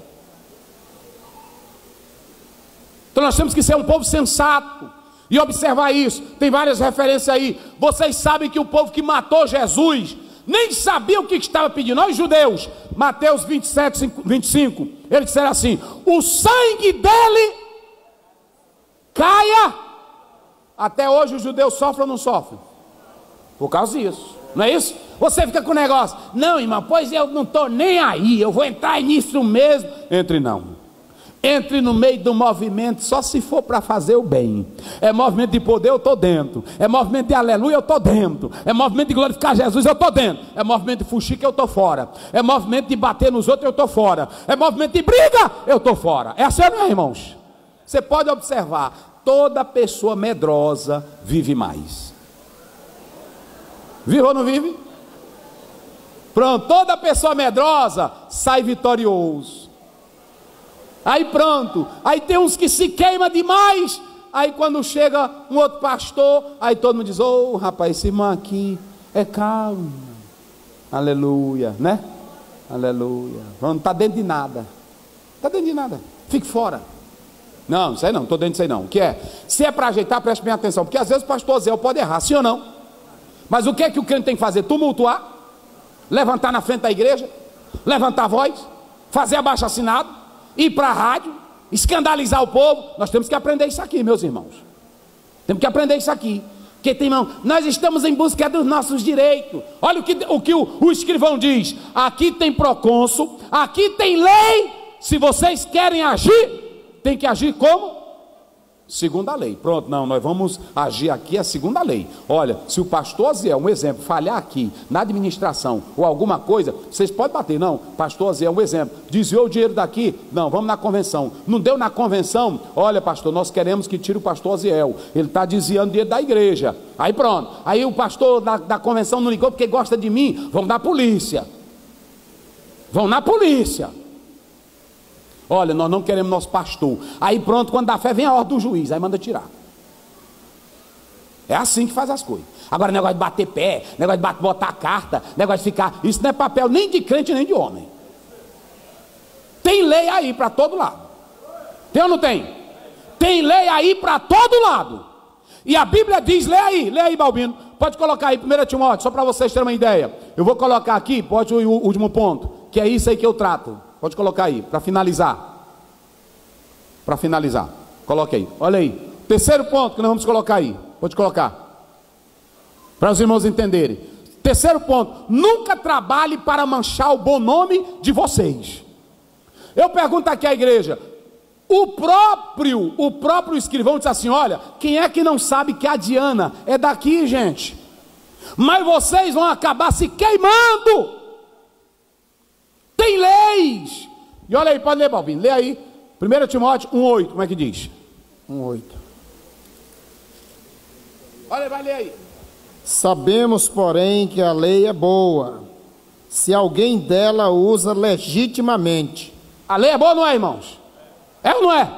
Então nós temos que ser um povo sensato e observar isso. Tem várias referências aí. Vocês sabem que o povo que matou Jesus nem sabia o que estava pedindo. Nós judeus, Mateus 27, 25, eles disseram assim: o sangue dele caia. Até hoje os judeus sofrem ou não sofrem? Por causa disso, não é isso? Você fica com o negócio, não, irmão, pois eu não estou nem aí, eu vou entrar nisso mesmo. Entre não. Entre no meio do movimento só se for para fazer o bem. É movimento de poder, eu estou dentro. É movimento de aleluia, eu estou dentro. É movimento de glorificar Jesus, eu estou dentro. É movimento de fuxica, eu estou fora. É movimento de bater nos outros, eu estou fora. É movimento de briga, eu estou fora. É assim, não é, irmãos? Você pode observar: toda pessoa medrosa vive mais. Vive ou não vive? Pronto, toda pessoa medrosa sai vitorioso. Aí pronto, aí tem uns que se queima demais. Aí quando chega um outro pastor, aí todo mundo diz: Ô oh, rapaz, esse irmão aqui é calmo. Aleluia, né? Aleluia. Não está dentro de nada. Está dentro de nada. Fique fora. Não, isso aí não, estou dentro disso aí não. O que é? Se é para ajeitar, preste bem atenção. Porque às vezes o pastor Zé pode errar, sim ou não? Mas o que é que o crente tem que fazer? Tumultuar? levantar na frente da igreja, levantar a voz, fazer abaixo assinado, ir para a rádio, escandalizar o povo. Nós temos que aprender isso aqui, meus irmãos. Temos que aprender isso aqui. Porque irmão, nós estamos em busca dos nossos direitos. Olha o que o, que o, o escrivão diz: aqui tem procônsul, aqui tem lei. Se vocês querem agir, tem que agir como? Segunda lei. Pronto, não, nós vamos agir aqui a segunda lei. Olha, se o pastor Zé, um exemplo, falhar aqui na administração ou alguma coisa, vocês podem bater, não. Pastor Zé, um exemplo, desviou o dinheiro daqui, não, vamos na convenção. Não deu na convenção, olha, pastor, nós queremos que tire o pastor Ziel. Ele está desviando dinheiro da igreja. Aí pronto. Aí o pastor da, da convenção não ligou porque gosta de mim, vão na polícia. Vão na polícia. Olha, nós não queremos nosso pastor. Aí pronto, quando dá fé, vem a ordem do juiz, aí manda tirar. É assim que faz as coisas. Agora, negócio de bater pé, negócio de bater, botar carta, negócio de ficar. Isso não é papel nem de crente nem de homem. Tem lei aí para todo lado. Tem ou não tem? Tem lei aí para todo lado. E a Bíblia diz, lê aí, lê aí, Balbino. Pode colocar aí, 1 Timóteo, só para vocês terem uma ideia. Eu vou colocar aqui, pode o último ponto, que é isso aí que eu trato. Pode colocar aí, para finalizar. Para finalizar. Coloque aí. Olha aí. Terceiro ponto que nós vamos colocar aí. Pode colocar. Para os irmãos entenderem. Terceiro ponto. Nunca trabalhe para manchar o bom nome de vocês. Eu pergunto aqui à igreja. O próprio, o próprio escrivão disse assim: olha, quem é que não sabe que a Diana é daqui, gente? Mas vocês vão acabar se queimando tem leis. E olha aí, pode ler, Balvin. Lê aí. 1 Timóteo 1,8. Como é que diz? 1,8. Olha, vai ler aí. Sabemos, porém, que a lei é boa, se alguém dela usa legitimamente. A lei é boa, não é, irmãos? É ou não é?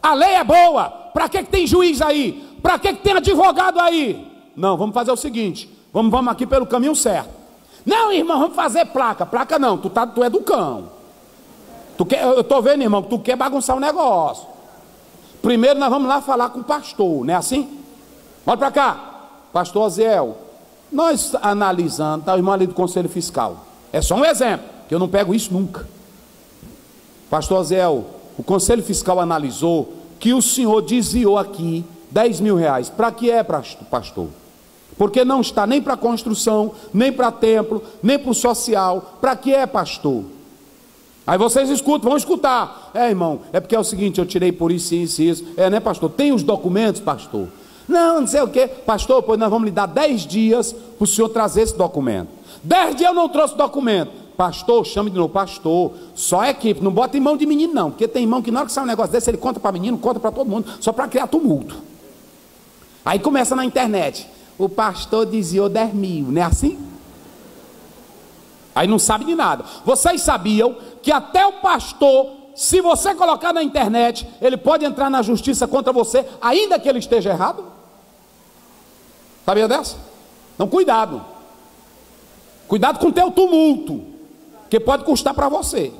A lei é boa. Para que, que tem juiz aí? Para que, que tem advogado aí? Não, vamos fazer o seguinte: vamos, vamos aqui pelo caminho certo. Não, irmão, vamos fazer placa. Placa não, tu, tá, tu é do cão. Tu quer, eu estou vendo, irmão, que tu quer bagunçar o negócio. Primeiro nós vamos lá falar com o pastor, não é assim? Olha para cá, pastor Aziel. Nós analisando, tá o irmão ali do Conselho Fiscal. É só um exemplo, que eu não pego isso nunca. Pastor Aziel, o Conselho Fiscal analisou que o senhor desviou aqui 10 mil reais. Para que é, pastor? Porque não está nem para construção, nem para templo, nem para o social. Para que é, pastor? Aí vocês escutam, vão escutar. É, irmão, é porque é o seguinte, eu tirei por isso, isso, isso. É, né, pastor? Tem os documentos, pastor? Não, não sei o que. Pastor, pois nós vamos lhe dar dez dias para o senhor trazer esse documento. Dez dias eu não trouxe documento. Pastor, chame de novo, pastor. Só equipe, não bota em mão de menino, não. Porque tem irmão que na hora que sai um negócio desse, ele conta para menino, conta para todo mundo, só para criar tumulto. Aí começa na internet o pastor desviou 10 mil, não é assim? Aí não sabe de nada. Vocês sabiam que até o pastor, se você colocar na internet, ele pode entrar na justiça contra você, ainda que ele esteja errado? Sabia dessa? Então cuidado. Cuidado com o teu tumulto, que pode custar para você.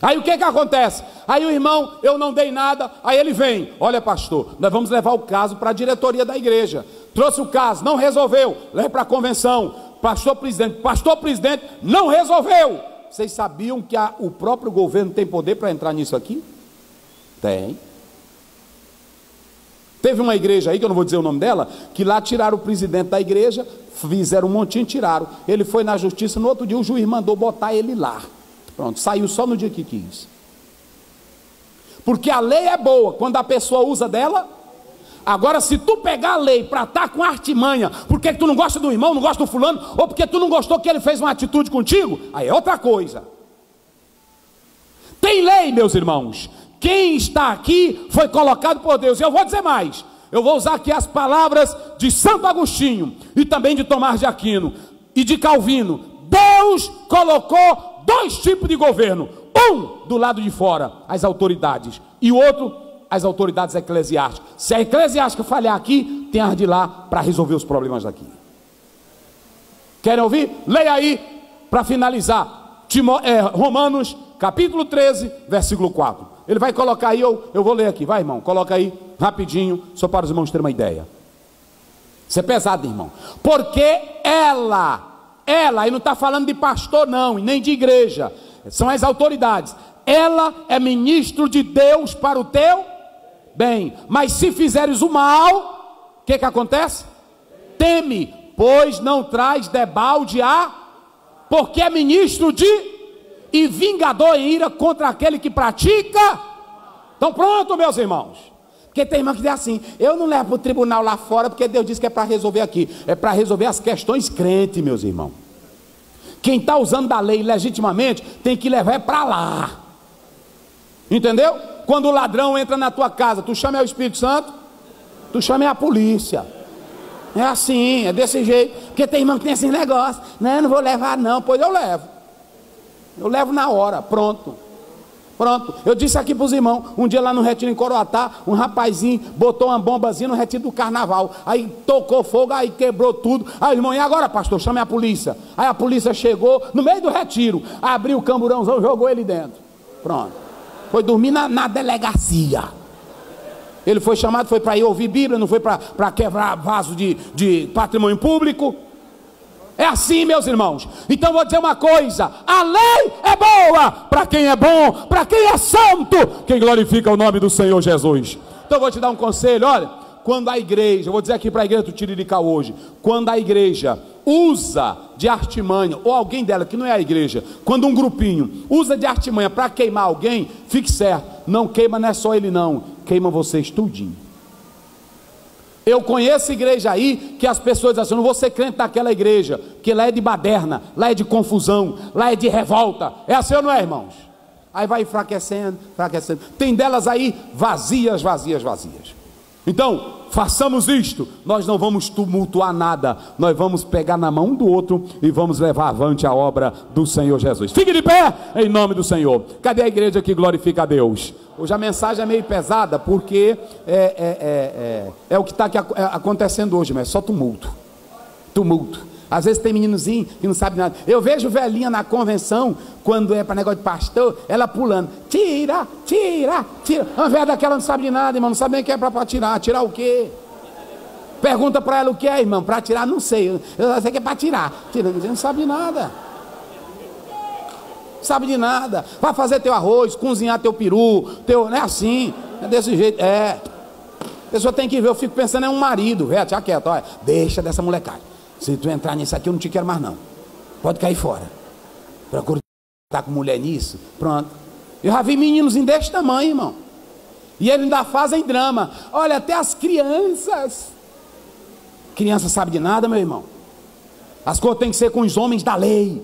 Aí o que que acontece? Aí o irmão, eu não dei nada, aí ele vem, olha pastor, nós vamos levar o caso para a diretoria da igreja. Trouxe o caso, não resolveu, leva para a convenção. Pastor presidente, pastor presidente, não resolveu. Vocês sabiam que a, o próprio governo tem poder para entrar nisso aqui? Tem. Teve uma igreja aí, que eu não vou dizer o nome dela, que lá tiraram o presidente da igreja, fizeram um montinho, tiraram. Ele foi na justiça, no outro dia o juiz mandou botar ele lá. Pronto, saiu só no dia que quis. Porque a lei é boa quando a pessoa usa dela. Agora, se tu pegar a lei para estar tá com artimanha, porque tu não gosta do irmão, não gosta do fulano, ou porque tu não gostou que ele fez uma atitude contigo, aí é outra coisa. Tem lei, meus irmãos. Quem está aqui foi colocado por Deus. E eu vou dizer mais. Eu vou usar aqui as palavras de Santo Agostinho e também de Tomás de Aquino e de Calvino. Deus colocou dois tipos de governo: um do lado de fora, as autoridades, e o outro, as autoridades eclesiásticas. Se a eclesiástica falhar aqui, tem as de lá para resolver os problemas daqui. Querem ouvir? Leia aí para finalizar. Timo, é, Romanos capítulo 13, versículo 4. Ele vai colocar aí, eu, eu vou ler aqui, vai irmão, coloca aí rapidinho, só para os irmãos terem uma ideia. Isso é pesado, irmão. Porque ela ela, e não está falando de pastor, não, e nem de igreja, são as autoridades. Ela é ministro de Deus para o teu bem. Mas se fizeres o mal, o que, que acontece? Teme, pois não traz debalde a, porque é ministro de e vingador em ira contra aquele que pratica. Então pronto, meus irmãos. Porque tem irmão que diz assim: eu não levo para o tribunal lá fora, porque Deus disse que é para resolver aqui. É para resolver as questões crentes, meus irmãos. Quem está usando da lei legitimamente tem que levar para lá. Entendeu? Quando o ladrão entra na tua casa, tu chama o Espírito Santo, tu chama a polícia. É assim, é desse jeito. Porque tem irmão que tem esses negócios. Não, não vou levar, não. Pois eu levo. Eu levo na hora, pronto. Pronto, eu disse aqui para os irmãos, um dia lá no retiro em Coroatá, um rapazinho botou uma bombazinha no retiro do carnaval, aí tocou fogo, aí quebrou tudo, aí irmão, e agora pastor, chame a polícia, aí a polícia chegou, no meio do retiro, abriu o camburãozão, jogou ele dentro, pronto, foi dormir na, na delegacia, ele foi chamado, foi para ir ouvir Bíblia, não foi para quebrar vaso de, de patrimônio público, é assim, meus irmãos. Então vou dizer uma coisa: a lei é boa para quem é bom, para quem é santo, quem glorifica o nome do Senhor Jesus. Então vou te dar um conselho: olha, quando a igreja, vou dizer aqui para a igreja do Tiririca hoje, quando a igreja usa de artimanha, ou alguém dela que não é a igreja, quando um grupinho usa de artimanha para queimar alguém, fique certo, não queima não é só ele não, queima vocês tudinho. Eu conheço igreja aí que as pessoas dizem assim: não vou ser crente naquela igreja, que lá é de baderna, lá é de confusão, lá é de revolta. É assim ou não é, irmãos? Aí vai enfraquecendo, enfraquecendo. Tem delas aí vazias, vazias, vazias. Então, façamos isto, nós não vamos tumultuar nada, nós vamos pegar na mão do outro e vamos levar avante a obra do Senhor Jesus. Fique de pé em nome do Senhor. Cadê a igreja que glorifica a Deus? Hoje a mensagem é meio pesada porque é, é, é, é, é o que está é, acontecendo hoje, mas é só tumulto. Tumulto. Às vezes tem meninozinho que não sabe nada. Eu vejo velhinha na convenção, quando é para negócio de pastor, ela pulando. Tira, tira, tira. Uma velha daquela não sabe de nada, irmão. Não sabe nem o que é para tirar. Tirar o quê? Pergunta para ela o que é, irmão. Para tirar, não sei. Eu sei que é para tirar. Tira, não sabe de nada sabe de nada. Vai fazer teu arroz, cozinhar teu peru, teu. Não é assim, é desse jeito. É. A pessoa tem que ver, eu fico pensando, é um marido, velho, tia quieto, olha, deixa dessa molecada. Se tu entrar nisso aqui, eu não te quero mais, não. Pode cair fora. Procura estar com mulher nisso. Pronto. Eu já vi meninos desse tamanho, irmão. E eles ainda fazem drama. Olha, até as crianças. Criança sabe de nada, meu irmão. As coisas têm que ser com os homens da lei.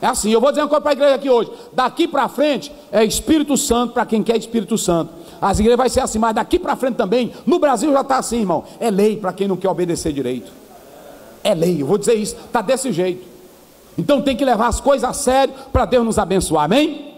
É assim, eu vou dizer uma coisa para a igreja aqui hoje. Daqui para frente é Espírito Santo para quem quer Espírito Santo. As igrejas vai ser assim, mas daqui para frente também, no Brasil já está assim, irmão. É lei para quem não quer obedecer direito. É lei, eu vou dizer isso, está desse jeito. Então tem que levar as coisas a sério para Deus nos abençoar, amém?